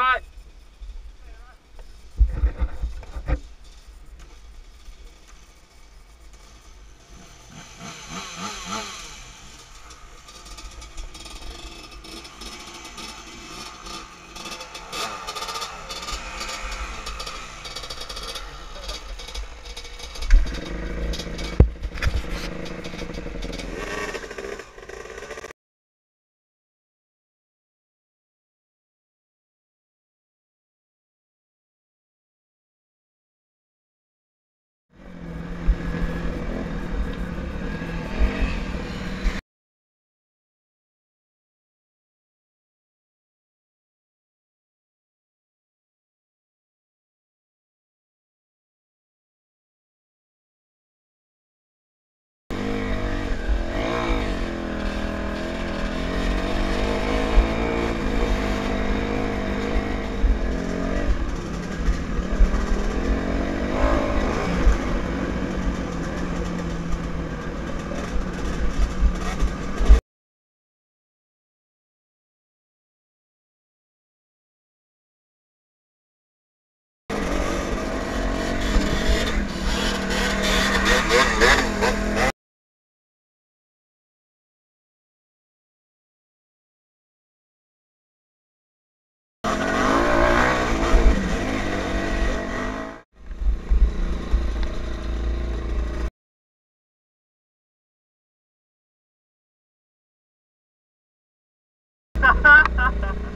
much. ha ha ha